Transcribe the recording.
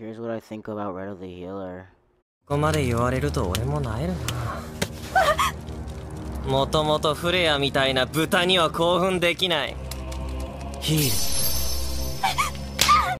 Here's what I think about Red of the Healer. ここまで言われると俺もなえるな。もともとフレアみたいな豚には興奮できない。ヒール。